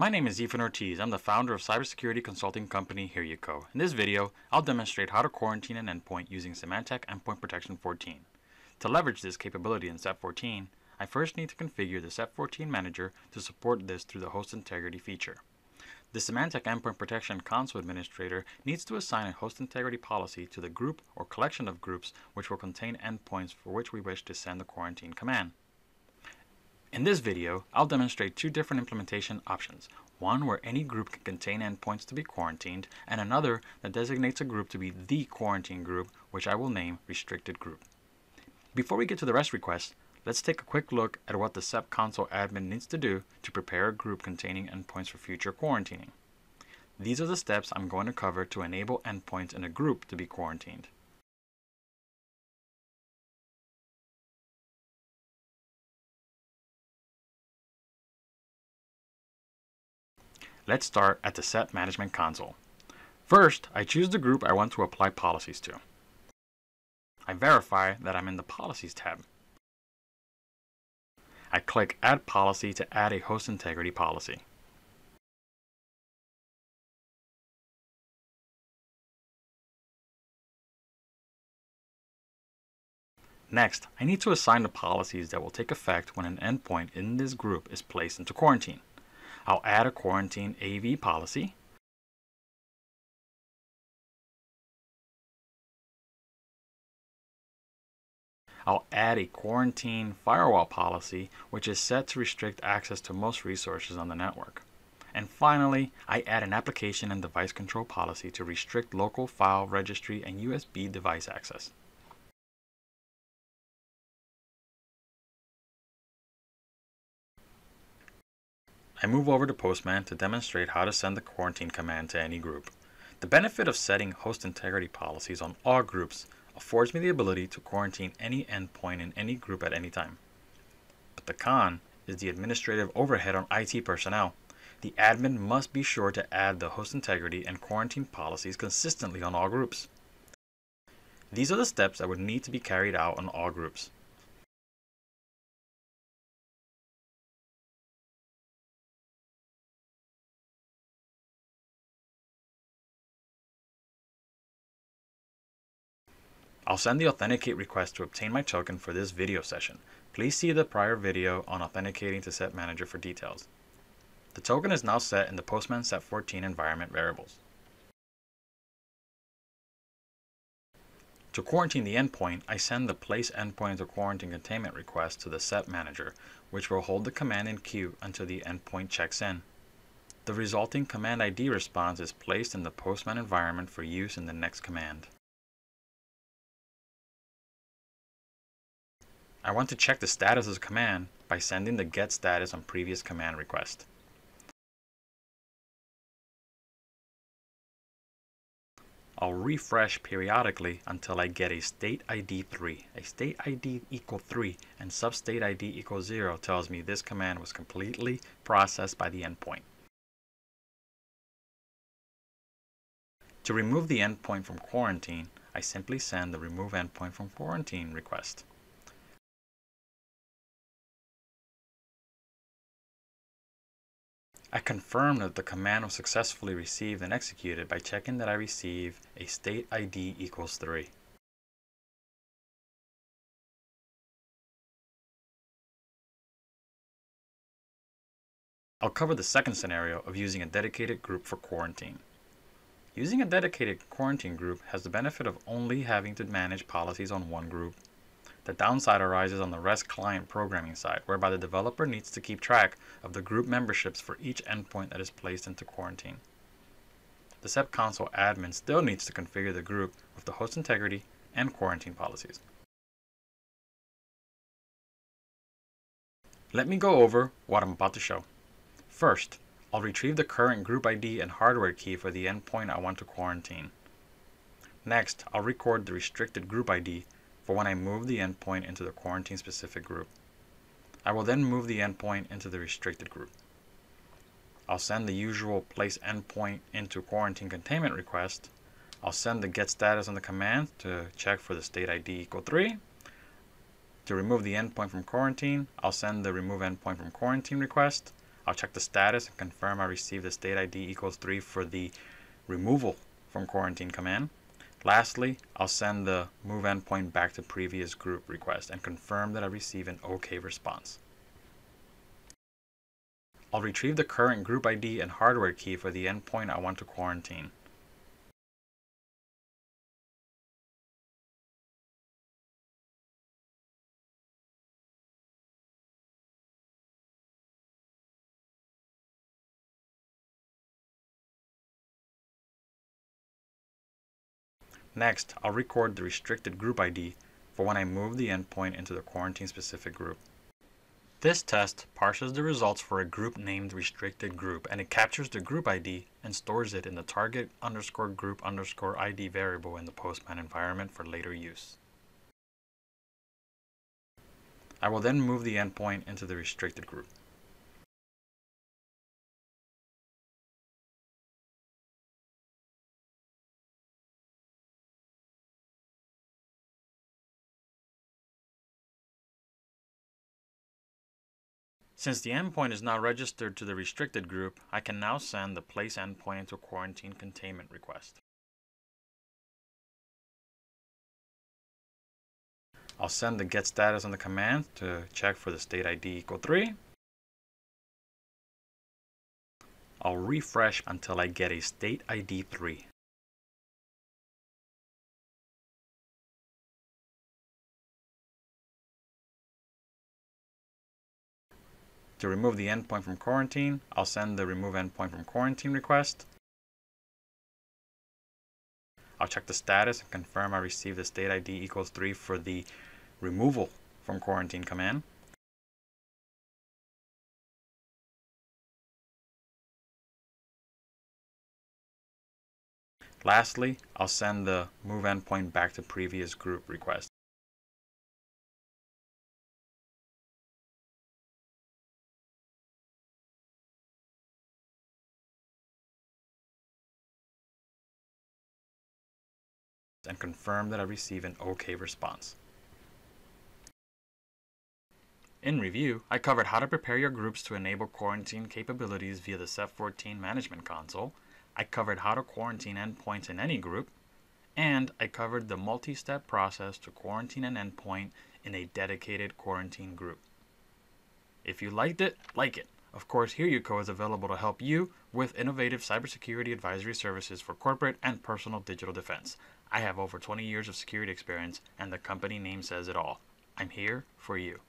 My name is Efrain Ortiz. I'm the founder of cybersecurity consulting company HereUco. In this video, I'll demonstrate how to quarantine an endpoint using Symantec Endpoint Protection 14. To leverage this capability in SEP 14, I first need to configure the SEP 14 manager to support this through the host integrity feature. The Symantec Endpoint Protection Console Administrator needs to assign a host integrity policy to the group or collection of groups which will contain endpoints for which we wish to send the quarantine command. In this video, I'll demonstrate two different implementation options. One where any group can contain endpoints to be quarantined, and another that designates a group to be the quarantine group, which I will name restricted group. Before we get to the REST request, let's take a quick look at what the SEP console admin needs to do to prepare a group containing endpoints for future quarantining. These are the steps I'm going to cover to enable endpoints in a group to be quarantined. Let's start at the SEP Management Console. First, I choose the group I want to apply policies to. I verify that I'm in the Policies tab. I click Add Policy to add a host integrity policy. Next, I need to assign the policies that will take effect when an endpoint in this group is placed into quarantine. I'll add a quarantine AV policy. I'll add a quarantine firewall policy, which is set to restrict access to most resources on the network. And finally, I add an application and device control policy to restrict local file registry and USB device access. I move over to Postman to demonstrate how to send the quarantine command to any group. The benefit of setting host integrity policies on all groups affords me the ability to quarantine any endpoint in any group at any time. But the con is the administrative overhead on IT personnel. The admin must be sure to add the host integrity and quarantine policies consistently on all groups. These are the steps that would need to be carried out on all groups. I'll send the authenticate request to obtain my token for this video session. Please see the prior video on authenticating to SEP Manager for details. The token is now set in the Postman SEP 14 environment variables. To quarantine the endpoint, I send the place endpoint into quarantine containment request to the SEP Manager, which will hold the command in queue until the endpoint checks in. The resulting command ID response is placed in the Postman environment for use in the next command. I want to check the status of the command by sending the get status on previous command request. I'll refresh periodically until I get a state ID 3. A state ID equal 3 and substate ID equals 0 tells me this command was completely processed by the endpoint. To remove the endpoint from quarantine, I simply send the remove endpoint from quarantine request. I confirm that the command was successfully received and executed by checking that I receive a state ID equals 3. I'll cover the second scenario of using a dedicated group for quarantine. Using a dedicated quarantine group has the benefit of only having to manage policies on one group the downside arises on the REST client programming side, whereby the developer needs to keep track of the group memberships for each endpoint that is placed into quarantine. The SEP console admin still needs to configure the group with the host integrity and quarantine policies. Let me go over what I'm about to show. First, I'll retrieve the current group ID and hardware key for the endpoint I want to quarantine. Next, I'll record the restricted group ID for when I move the endpoint into the quarantine specific group. I will then move the endpoint into the restricted group. I'll send the usual place endpoint into quarantine containment request. I'll send the get status on the command to check for the state ID equal 3. To remove the endpoint from quarantine, I'll send the remove endpoint from quarantine request. I'll check the status and confirm I received the state ID equals 3 for the removal from quarantine command. Lastly, I'll send the move endpoint back to previous group request and confirm that I receive an OK response. I'll retrieve the current group ID and hardware key for the endpoint I want to quarantine. Next, I'll record the restricted group ID for when I move the endpoint into the quarantine specific group. This test parses the results for a group named restricted group and it captures the group ID and stores it in the target underscore group underscore ID variable in the Postman environment for later use. I will then move the endpoint into the restricted group. Since the endpoint is now registered to the restricted group, I can now send the place endpoint into quarantine containment request. I'll send the get status on the command to check for the state ID equal 3. I'll refresh until I get a state ID 3. To remove the endpoint from quarantine, I'll send the remove endpoint from quarantine request. I'll check the status and confirm I received the state ID equals 3 for the removal from quarantine command. Lastly, I'll send the move endpoint back to previous group request. And confirm that I receive an OK response. In review, I covered how to prepare your groups to enable quarantine capabilities via the SEP14 Management Console, I covered how to quarantine endpoints in any group, and I covered the multi-step process to quarantine an endpoint in a dedicated quarantine group. If you liked it, like it. Of course, HereUco is available to help you with innovative cybersecurity advisory services for corporate and personal digital defense. I have over 20 years of security experience, and the company name says it all. I'm here for you.